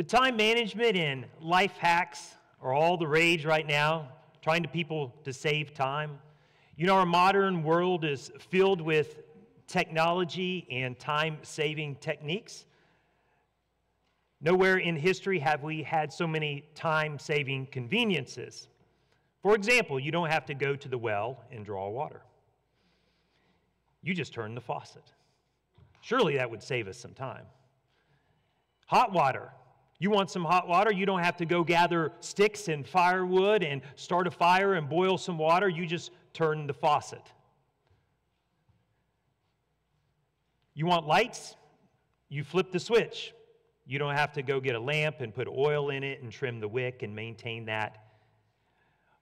But time management and life hacks are all the rage right now, trying to people to save time. You know, our modern world is filled with technology and time saving techniques. Nowhere in history have we had so many time saving conveniences. For example, you don't have to go to the well and draw water, you just turn the faucet. Surely that would save us some time. Hot water. You want some hot water? You don't have to go gather sticks and firewood and start a fire and boil some water. You just turn the faucet. You want lights? You flip the switch. You don't have to go get a lamp and put oil in it and trim the wick and maintain that.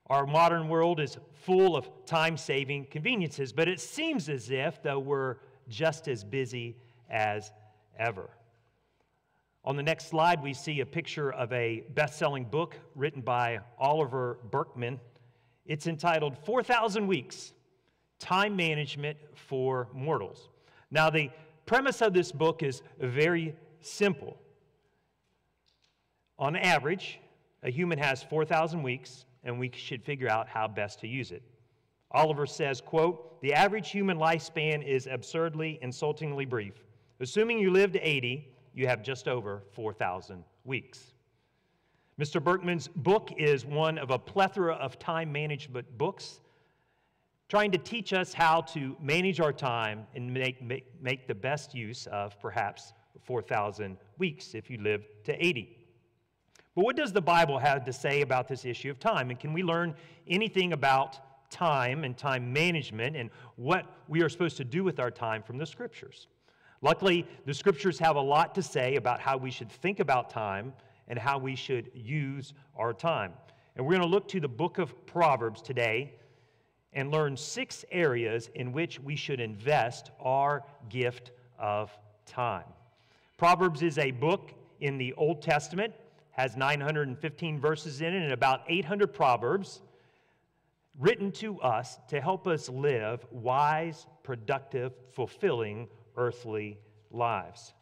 Our modern world is full of time saving conveniences, but it seems as if, though, we're just as busy as ever. On the next slide, we see a picture of a best selling book written by Oliver Burkeman. It's entitled 4,000 Weeks Time Management for Mortals. Now, the premise of this book is very simple. On average, a human has 4,000 weeks, and we should figure out how best to use it. Oliver says, quote, the average human lifespan is absurdly, insultingly brief. Assuming you live to 80, you have just over 4,000 weeks. Mr. Burkeman's book is one of a plethora of time management books, trying to teach us how to manage our time and make, make, make the best use of perhaps 4,000 weeks if you live to 80. But what does the Bible have to say about this issue of time? And can we learn anything about time and time management and what we are supposed to do with our time from the scriptures? Luckily, the scriptures have a lot to say about how we should think about time and how we should use our time. And we're going to look to the book of Proverbs today and learn six areas in which we should invest our gift of time. Proverbs is a book in the Old Testament, has 915 verses in it and about 800 proverbs written to us to help us live wise, productive, fulfilling earthly lives.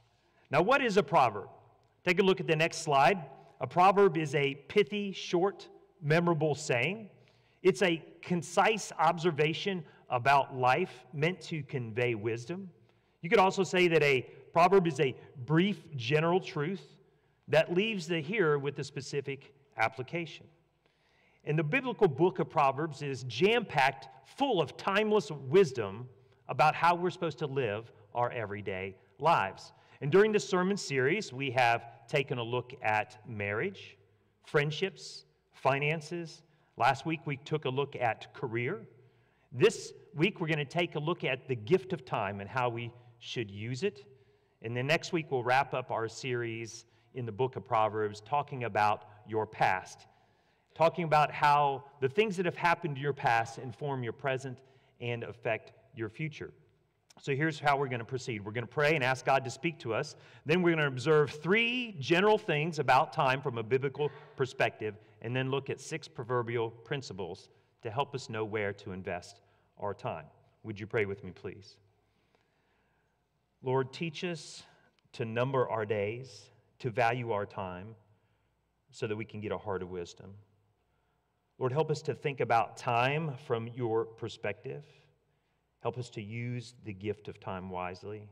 Now, what is a proverb? Take a look at the next slide. A proverb is a pithy, short, memorable saying. It's a concise observation about life meant to convey wisdom. You could also say that a proverb is a brief, general truth that leaves the hearer with a specific application. And the biblical book of Proverbs is jam packed full of timeless wisdom about how we're supposed to live our everyday lives. And during this sermon series, we have taken a look at marriage, friendships, finances. Last week, we took a look at career. This week, we're going to take a look at the gift of time and how we should use it. And then next week, we'll wrap up our series in the book of Proverbs talking about your past, talking about how the things that have happened in your past inform your present and affect your future. So here's how we're going to proceed. We're going to pray and ask God to speak to us. Then we're going to observe three general things about time from a biblical perspective, and then look at six proverbial principles to help us know where to invest our time. Would you pray with me, please? Lord, teach us to number our days, to value our time, so that we can get a heart of wisdom. Lord, help us to think about time from your perspective. Help us to use the gift of time wisely.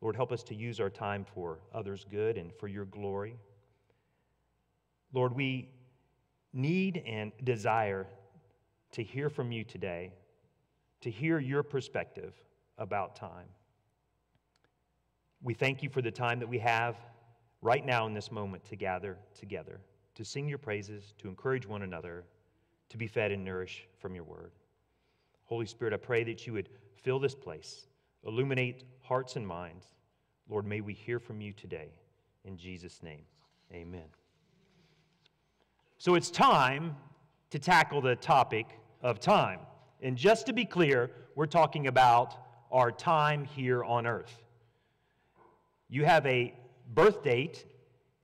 Lord, help us to use our time for others' good and for your glory. Lord, we need and desire to hear from you today, to hear your perspective about time. We thank you for the time that we have right now in this moment to gather together, to sing your praises, to encourage one another, to be fed and nourished from your word. Holy Spirit, I pray that you would fill this place, illuminate hearts and minds. Lord, may we hear from you today. In Jesus' name, amen. So it's time to tackle the topic of time. And just to be clear, we're talking about our time here on earth. You have a birth date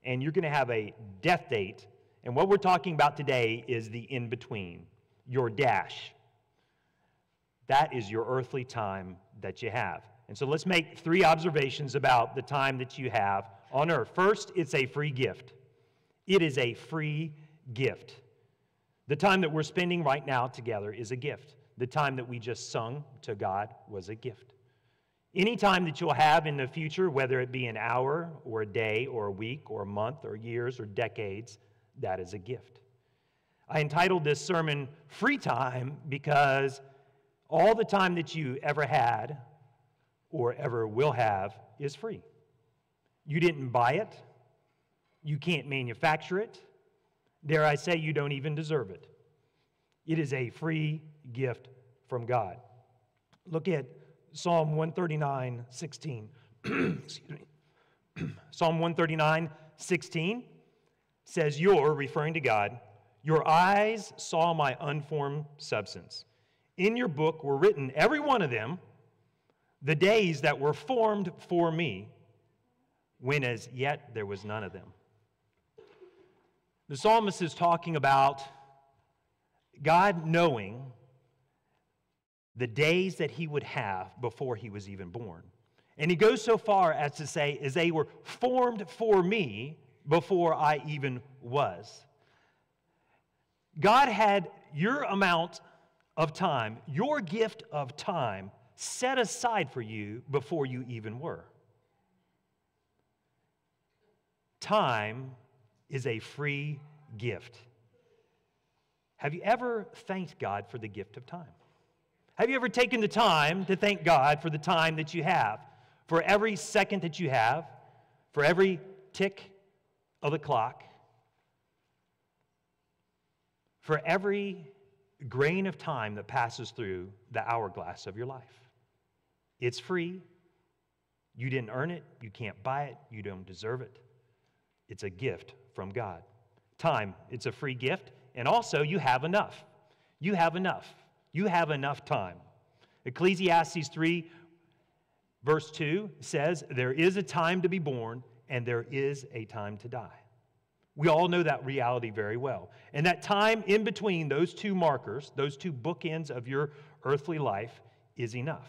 and you're going to have a death date. And what we're talking about today is the in between, your dash. That is your earthly time that you have. And so let's make three observations about the time that you have on earth. First, it's a free gift. It is a free gift. The time that we're spending right now together is a gift. The time that we just sung to God was a gift. Any time that you'll have in the future, whether it be an hour or a day or a week or a month or years or decades, that is a gift. I entitled this sermon Free Time because all the time that you ever had or ever will have is free. You didn't buy it, you can't manufacture it. Dare I say, you don't even deserve it. It is a free gift from God. Look at Psalm 139 16. Psalm 139 16 says, Your, referring to God, your eyes saw my unformed substance. In your book were written, every one of them, the days that were formed for me, when as yet there was none of them. The psalmist is talking about God knowing the days that he would have before he was even born. And he goes so far as to say, as they were formed for me before I even was. God had your amount of time, your gift of time, set aside for you before you even were. Time is a free gift. Have you ever thanked God for the gift of time? Have you ever taken the time to thank God for the time that you have, for every second that you have, for every tick of the clock, for every grain of time that passes through the hourglass of your life. It's free. You didn't earn it. You can't buy it. You don't deserve it. It's a gift from God. Time, it's a free gift. And also, you have enough. You have enough. You have enough time. Ecclesiastes 3, verse 2 says, There is a time to be born, and there is a time to die. We all know that reality very well. And that time in between those two markers, those two bookends of your earthly life, is enough.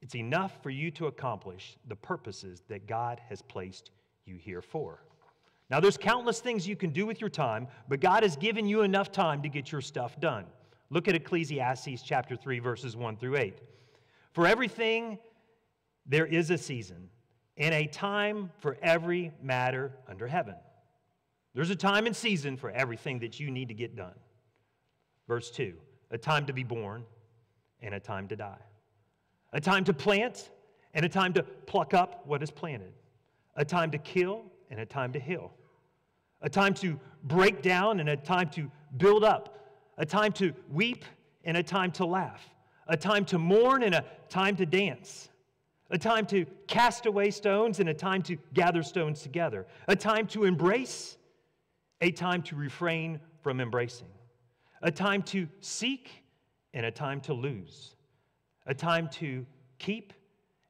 It's enough for you to accomplish the purposes that God has placed you here for. Now, there's countless things you can do with your time, but God has given you enough time to get your stuff done. Look at Ecclesiastes chapter 3, verses 1 through 8. For everything, there is a season and a time for every matter under heaven. There's a time and season for everything that you need to get done. Verse 2 a time to be born and a time to die, a time to plant and a time to pluck up what is planted, a time to kill and a time to heal, a time to break down and a time to build up, a time to weep and a time to laugh, a time to mourn and a time to dance a time to cast away stones and a time to gather stones together, a time to embrace, a time to refrain from embracing, a time to seek and a time to lose, a time to keep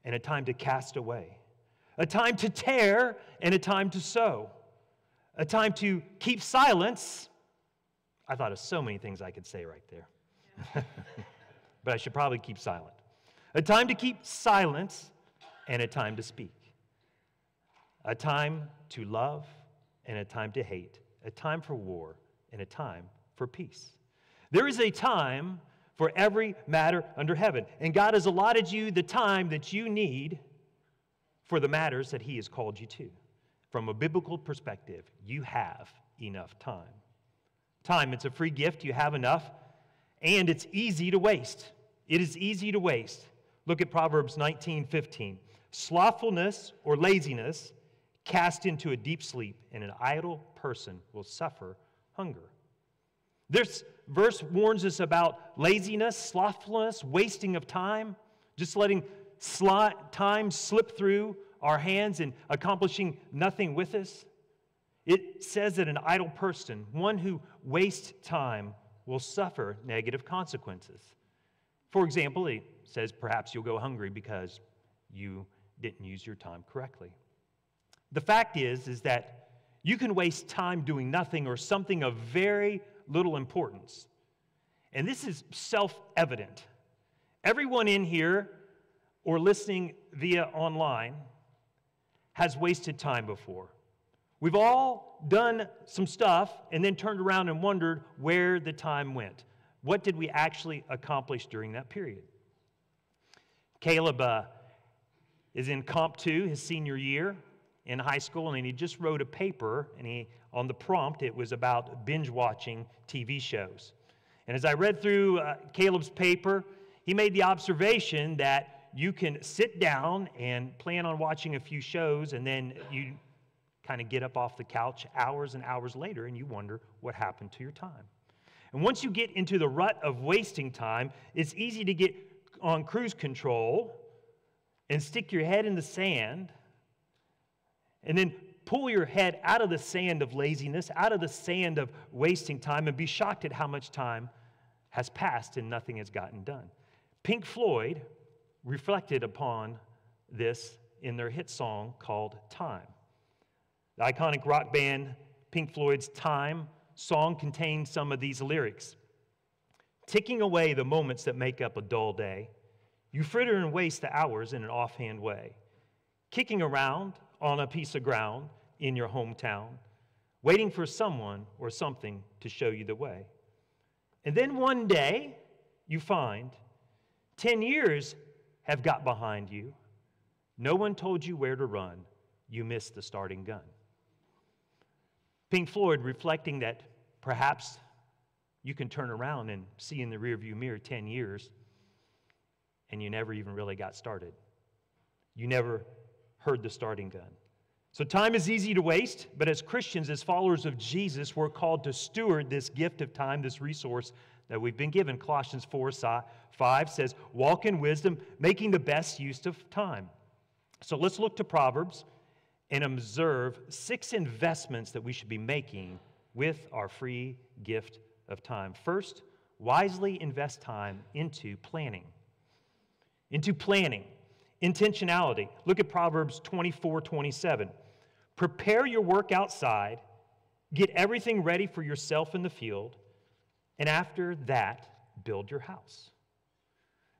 and a time to cast away, a time to tear and a time to sow, a time to keep silence. I thought of so many things I could say right there, but I should probably keep silent. A time to keep silence and a time to speak. A time to love and a time to hate. A time for war and a time for peace. There is a time for every matter under heaven. And God has allotted you the time that you need for the matters that He has called you to. From a biblical perspective, you have enough time. Time, it's a free gift, you have enough, and it's easy to waste. It is easy to waste. Look at Proverbs 19 15. Slothfulness or laziness cast into a deep sleep, and an idle person will suffer hunger. This verse warns us about laziness, slothfulness, wasting of time, just letting time slip through our hands and accomplishing nothing with us. It says that an idle person, one who wastes time, will suffer negative consequences. For example, says perhaps you'll go hungry because you didn't use your time correctly. The fact is is that you can waste time doing nothing or something of very little importance. And this is self-evident. Everyone in here or listening via online has wasted time before. We've all done some stuff and then turned around and wondered where the time went. What did we actually accomplish during that period? Caleb uh, is in Comp 2, his senior year in high school, and he just wrote a paper, and he, on the prompt, it was about binge watching TV shows. And as I read through uh, Caleb's paper, he made the observation that you can sit down and plan on watching a few shows, and then you kind of get up off the couch hours and hours later, and you wonder what happened to your time. And once you get into the rut of wasting time, it's easy to get on cruise control and stick your head in the sand and then pull your head out of the sand of laziness, out of the sand of wasting time, and be shocked at how much time has passed and nothing has gotten done. Pink Floyd reflected upon this in their hit song called Time. The iconic rock band Pink Floyd's Time song contains some of these lyrics Ticking away the moments that make up a dull day, you fritter and waste the hours in an offhand way, kicking around on a piece of ground in your hometown, waiting for someone or something to show you the way. And then one day, you find 10 years have got behind you. No one told you where to run. You missed the starting gun. Pink Floyd reflecting that perhaps you can turn around and see in the rearview mirror 10 years and you never even really got started. You never heard the starting gun. So, time is easy to waste, but as Christians, as followers of Jesus, we're called to steward this gift of time, this resource that we've been given. Colossians 4 5 says, Walk in wisdom, making the best use of time. So, let's look to Proverbs and observe six investments that we should be making with our free gift of time. First, wisely invest time into planning. Into planning, intentionality. Look at Proverbs 24 27. Prepare your work outside, get everything ready for yourself in the field, and after that, build your house.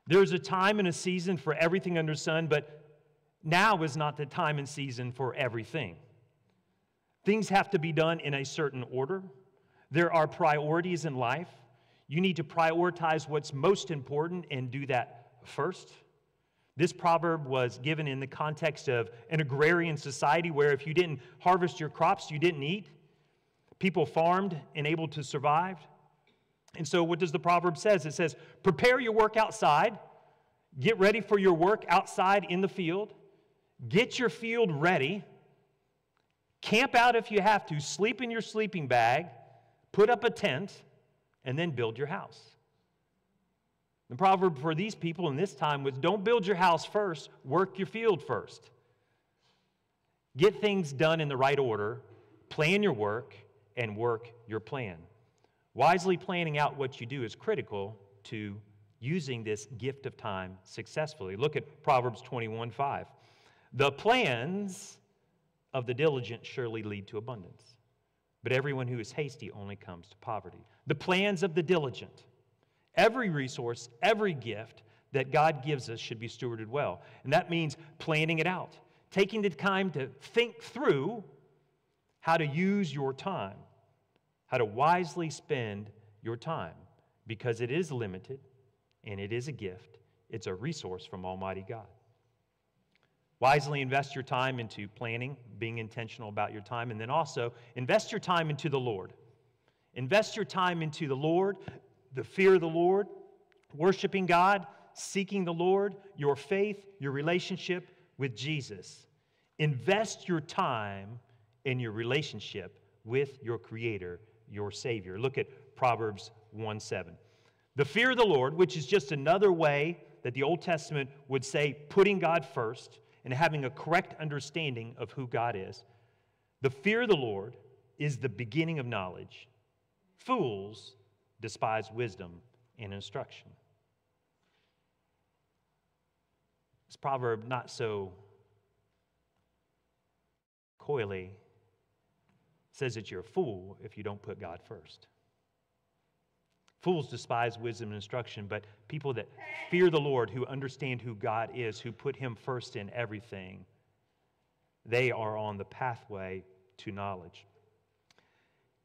There's a time and a season for everything under sun, but now is not the time and season for everything. Things have to be done in a certain order. There are priorities in life. You need to prioritize what's most important and do that first. This proverb was given in the context of an agrarian society where if you didn't harvest your crops, you didn't eat. People farmed and able to survive. And so, what does the proverb says? It says, "Prepare your work outside. Get ready for your work outside in the field. Get your field ready. Camp out if you have to. Sleep in your sleeping bag. Put up a tent, and then build your house." The proverb for these people in this time was don't build your house first, work your field first. Get things done in the right order, plan your work, and work your plan. Wisely planning out what you do is critical to using this gift of time successfully. Look at Proverbs 21 5. The plans of the diligent surely lead to abundance, but everyone who is hasty only comes to poverty. The plans of the diligent Every resource, every gift that God gives us should be stewarded well. And that means planning it out, taking the time to think through how to use your time, how to wisely spend your time, because it is limited and it is a gift. It's a resource from Almighty God. Wisely invest your time into planning, being intentional about your time, and then also invest your time into the Lord. Invest your time into the Lord, the fear of the Lord, worshiping God, seeking the Lord, your faith, your relationship with Jesus. Invest your time in your relationship with your Creator, your Savior. Look at Proverbs 1 7. The fear of the Lord, which is just another way that the Old Testament would say putting God first and having a correct understanding of who God is. The fear of the Lord is the beginning of knowledge. Fools despise wisdom and instruction. This proverb, not so coyly, says that you're a fool if you don't put God first. Fools despise wisdom and instruction, but people that fear the Lord, who understand who God is, who put Him first in everything, they are on the pathway to knowledge.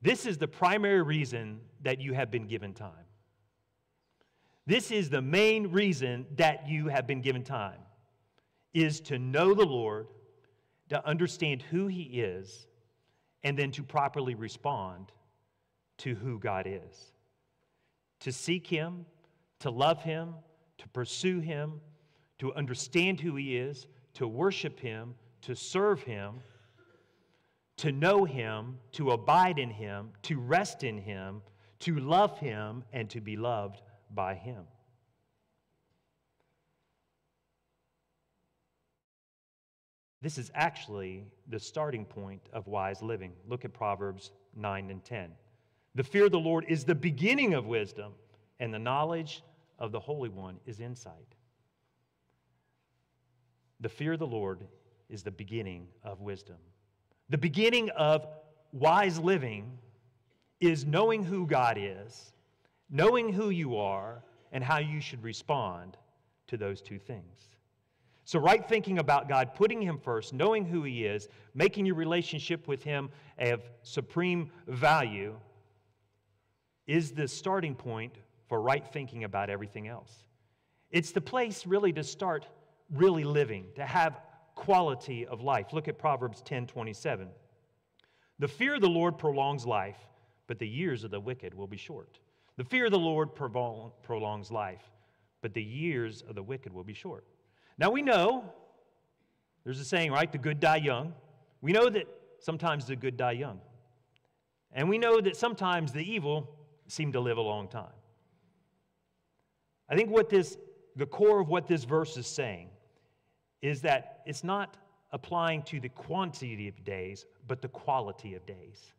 This is the primary reason that you have been given time. This is the main reason that you have been given time is to know the Lord, to understand who he is, and then to properly respond to who God is. To seek him, to love him, to pursue him, to understand who he is, to worship him, to serve him, to know him, to abide in him, to rest in him, to love him, and to be loved by him. This is actually the starting point of wise living. Look at Proverbs 9 and 10. The fear of the Lord is the beginning of wisdom, and the knowledge of the Holy One is insight. The fear of the Lord is the beginning of wisdom. The beginning of wise living is knowing who God is, knowing who you are, and how you should respond to those two things. So, right thinking about God, putting Him first, knowing who He is, making your relationship with Him of supreme value is the starting point for right thinking about everything else. It's the place really to start really living, to have quality of life. Look at Proverbs 10 27. The fear of the Lord prolongs life, but the years of the wicked will be short. The fear of the Lord prolongs life, but the years of the wicked will be short. Now we know, there's a saying, right? The good die young. We know that sometimes the good die young. And we know that sometimes the evil seem to live a long time. I think what this, the core of what this verse is saying is that it's not applying to the quantity of days, but the quality of days.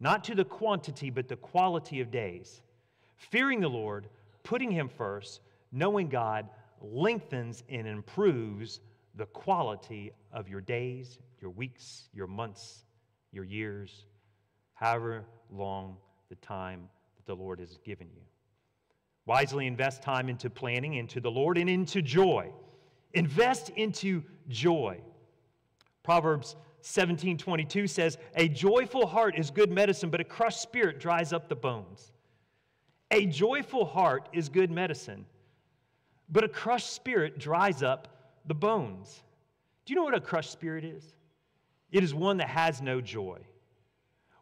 Not to the quantity, but the quality of days. Fearing the Lord, putting Him first, knowing God, lengthens and improves the quality of your days, your weeks, your months, your years, however long the time the Lord has given you. Wisely invest time into planning, into the Lord, and into joy. Invest into joy. Proverbs 17 22 says, A joyful heart is good medicine, but a crushed spirit dries up the bones. A joyful heart is good medicine, but a crushed spirit dries up the bones. Do you know what a crushed spirit is? It is one that has no joy,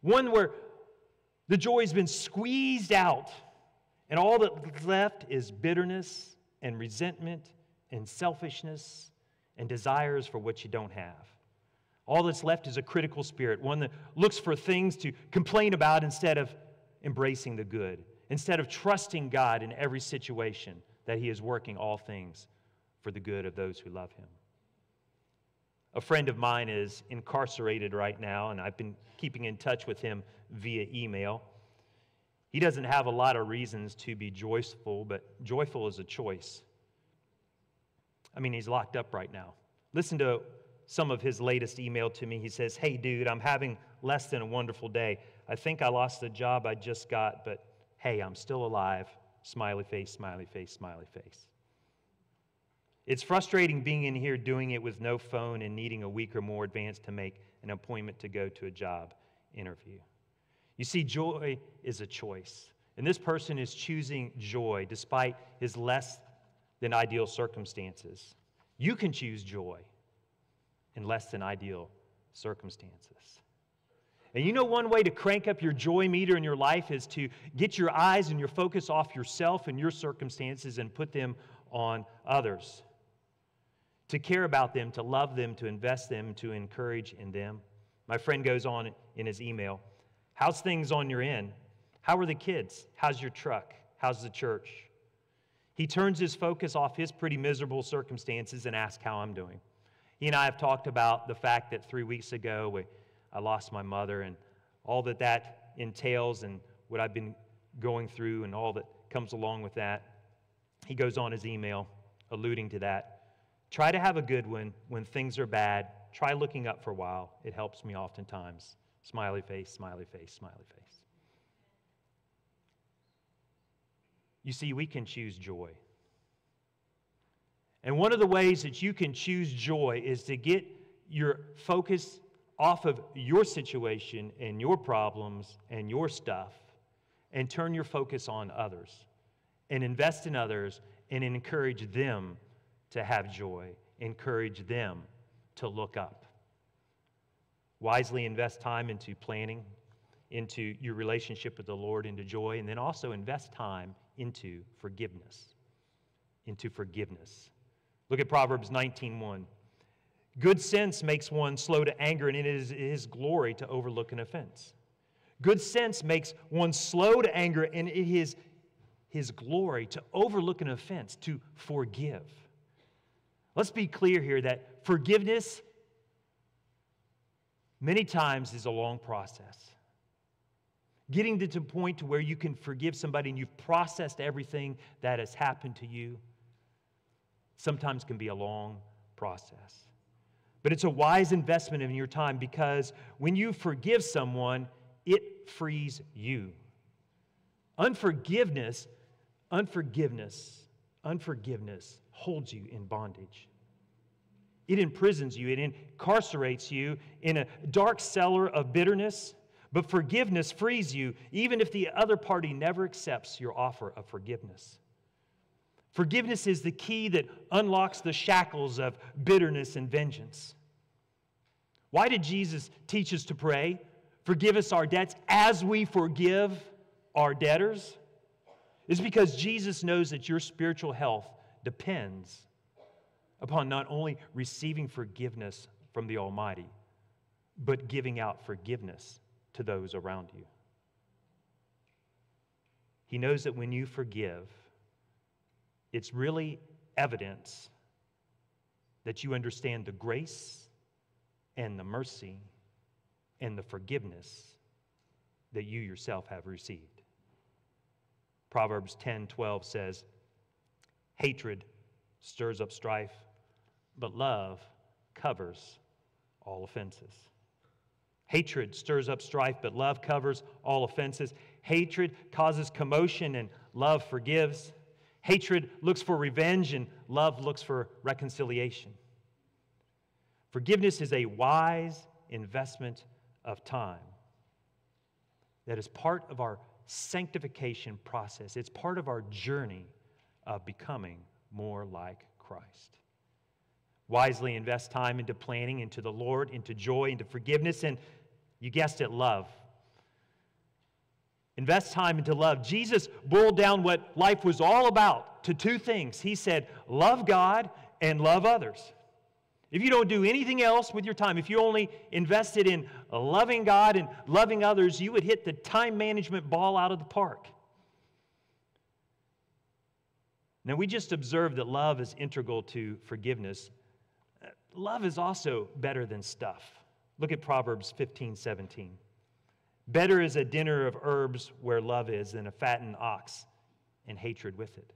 one where the joy has been squeezed out, and all that's left is bitterness and resentment and selfishness and desires for what you don't have. All that's left is a critical spirit, one that looks for things to complain about instead of embracing the good, instead of trusting God in every situation that He is working all things for the good of those who love Him. A friend of mine is incarcerated right now, and I've been keeping in touch with him via email. He doesn't have a lot of reasons to be joyful, but joyful is a choice. I mean, he's locked up right now. Listen to some of his latest email to me. He says, Hey, dude, I'm having less than a wonderful day. I think I lost the job I just got, but hey, I'm still alive. Smiley face, smiley face, smiley face. It's frustrating being in here doing it with no phone and needing a week or more advance to make an appointment to go to a job interview. You see, joy is a choice. And this person is choosing joy despite his less than ideal circumstances. You can choose joy in less than ideal circumstances. And you know, one way to crank up your joy meter in your life is to get your eyes and your focus off yourself and your circumstances and put them on others. To care about them, to love them, to invest them, to encourage in them. My friend goes on in his email How's things on your end? How are the kids? How's your truck? How's the church? He turns his focus off his pretty miserable circumstances and asks how I'm doing. He and I have talked about the fact that three weeks ago we I lost my mother and all that that entails and what I've been going through and all that comes along with that. He goes on his email alluding to that. Try to have a good one when things are bad. Try looking up for a while. It helps me oftentimes. Smiley face, smiley face, smiley face. You see, we can choose joy. And one of the ways that you can choose joy is to get your focus off of your situation and your problems and your stuff and turn your focus on others and invest in others and encourage them to have joy, encourage them to look up. Wisely invest time into planning, into your relationship with the Lord, into joy, and then also invest time into forgiveness. Into forgiveness. Look at Proverbs 19:1. Good sense makes one slow to anger, and it is his glory to overlook an offense. Good sense makes one slow to anger, and it is his glory to overlook an offense, to forgive. Let's be clear here that forgiveness many times is a long process. Getting to the point to where you can forgive somebody and you've processed everything that has happened to you sometimes can be a long process. But it's a wise investment in your time because when you forgive someone, it frees you. Unforgiveness, unforgiveness, unforgiveness holds you in bondage. It imprisons you, it incarcerates you in a dark cellar of bitterness. But forgiveness frees you, even if the other party never accepts your offer of forgiveness. Forgiveness is the key that unlocks the shackles of bitterness and vengeance. Why did Jesus teach us to pray? Forgive us our debts as we forgive our debtors? It's because Jesus knows that your spiritual health depends upon not only receiving forgiveness from the Almighty, but giving out forgiveness to those around you. He knows that when you forgive, it's really evidence that you understand the grace and the mercy and the forgiveness that you yourself have received. Proverbs 10 12 says, Hatred stirs up strife, but love covers all offenses. Hatred stirs up strife, but love covers all offenses. Hatred causes commotion, and love forgives. Hatred looks for revenge, and love looks for reconciliation. Forgiveness is a wise investment of time that is part of our sanctification process. It's part of our journey of becoming more like Christ. Wisely invest time into planning, into the Lord, into joy, into forgiveness, and you guessed it, love. Invest time into love. Jesus boiled down what life was all about to two things. He said, Love God and love others. If you don't do anything else with your time, if you only invested in loving God and loving others, you would hit the time management ball out of the park. Now, we just observed that love is integral to forgiveness. Love is also better than stuff. Look at Proverbs 15 17. Better is a dinner of herbs where love is than a fattened ox and hatred with it.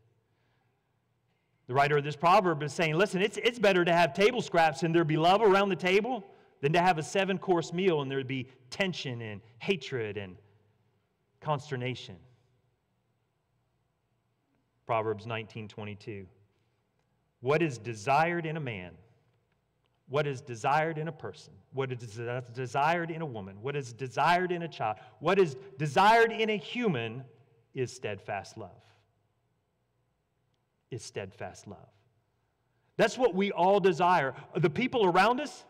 The writer of this proverb is saying, listen, it's, it's better to have table scraps and there be love around the table than to have a seven course meal and there'd be tension and hatred and consternation. Proverbs 19:22. What is desired in a man, what is desired in a person, what is desired in a woman, what is desired in a child, what is desired in a human is steadfast love is steadfast love. That's what we all desire. The people around us,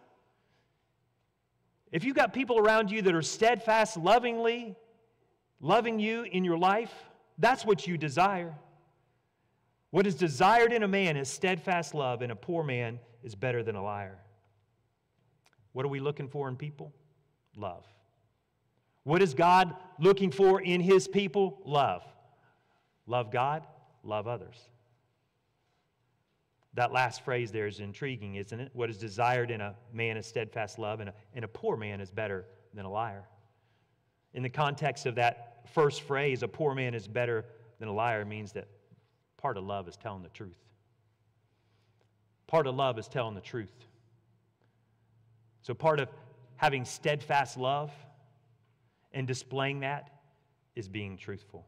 if you've got people around you that are steadfast, lovingly, loving you in your life, that's what you desire. What is desired in a man is steadfast love, and a poor man is better than a liar. What are we looking for in people? Love. What is God looking for in his people? Love. Love God, love others. That last phrase there is intriguing, isn't it? What is desired in a man is steadfast love, and a, and a poor man is better than a liar. In the context of that first phrase, a poor man is better than a liar, means that part of love is telling the truth. Part of love is telling the truth. So, part of having steadfast love and displaying that is being truthful.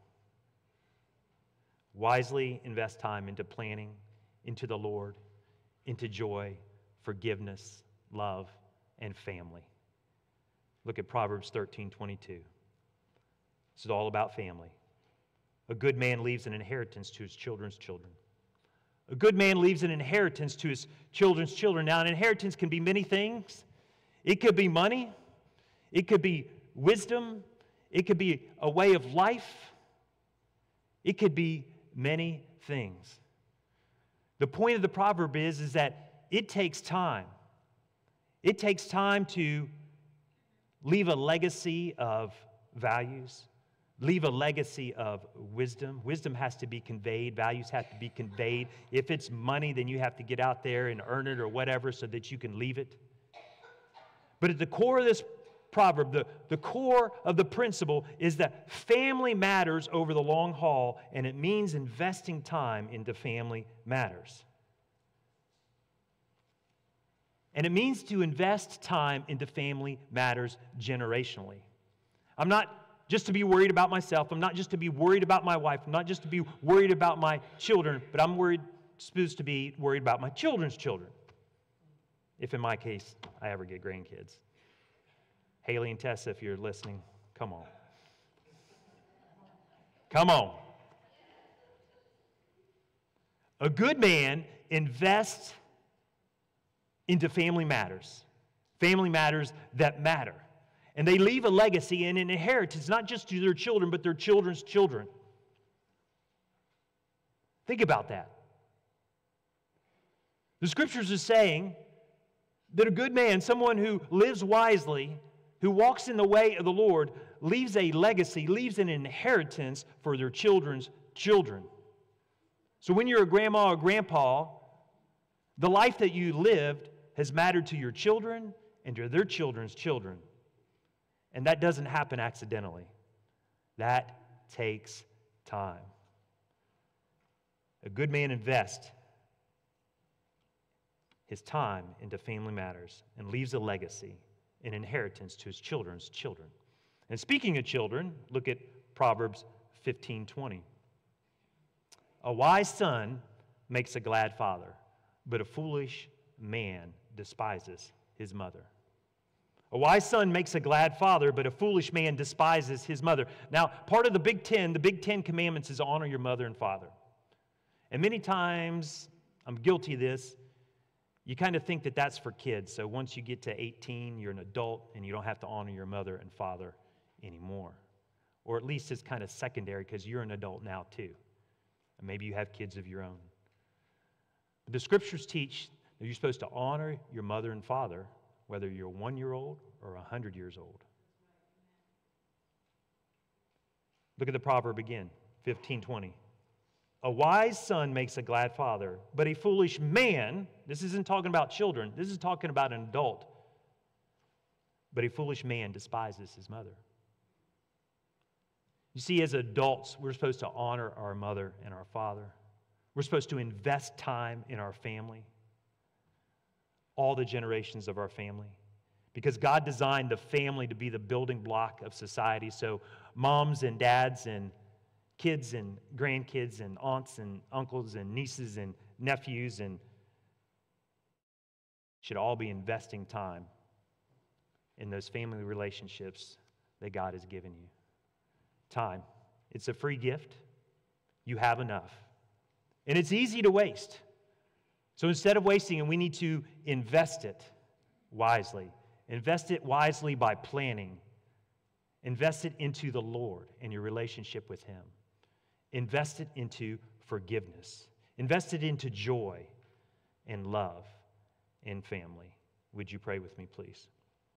Wisely invest time into planning into the Lord, into joy, forgiveness, love, and family. Look at Proverbs 13 22. This is all about family. A good man leaves an inheritance to his children's children. A good man leaves an inheritance to his children's children. Now, an inheritance can be many things. It could be money, it could be wisdom, it could be a way of life, it could be many things. The point of the proverb is, is that it takes time. It takes time to leave a legacy of values, leave a legacy of wisdom. Wisdom has to be conveyed, values have to be conveyed. If it's money, then you have to get out there and earn it or whatever so that you can leave it. But at the core of this proverb, the, the core of the principle is that family matters over the long haul, and it means investing time into family matters. And it means to invest time into family matters generationally. I'm not just to be worried about myself. I'm not just to be worried about my wife. I'm not just to be worried about my children, but I'm worried, supposed to be worried about my children's children. If in my case, I ever get grandkids. Haley and Tessa, if you're listening, come on. Come on. A good man invests into family matters, family matters that matter. And they leave a legacy and an inheritance, not just to their children, but their children's children. Think about that. The scriptures are saying that a good man, someone who lives wisely, who walks in the way of the Lord, leaves a legacy, leaves an inheritance for their children's children. So when you're a grandma or grandpa, the life that you lived has mattered to your children and to their children's children. And that doesn't happen accidentally, that takes time. A good man invests his time into family matters and leaves a legacy, an inheritance to his children's children. And speaking of children, look at Proverbs 15:20. A wise son makes a glad father, but a foolish man despises his mother. A wise son makes a glad father, but a foolish man despises his mother. Now, part of the Big Ten, the Big Ten Commandments is honor your mother and father. And many times, I'm guilty of this, you kind of think that that's for kids. So once you get to 18, you're an adult and you don't have to honor your mother and father anymore. Or at least it's kind of secondary because you're an adult now too. And maybe you have kids of your own. But the scriptures teach that you're supposed to honor your mother and father, whether you're one year old or a hundred years old. Look at the proverb again, 1520. A wise son makes a glad father, but a foolish man, this isn't talking about children, this is talking about an adult, but a foolish man despises his mother. You see, as adults, we're supposed to honor our mother and our father. We're supposed to invest time in our family all the generations of our family. Because God designed the family to be the building block of society. So, moms and dads and kids and grandkids and aunts and uncles and nieces and nephews and should all be investing time in those family relationships that God has given you. Time. It's a free gift. You have enough. And it's easy to waste. So instead of wasting it, we need to invest it wisely. Invest it wisely by planning. Invest it into the Lord and your relationship with Him. Invest it into forgiveness. Invest it into joy and love and family. Would you pray with me, please?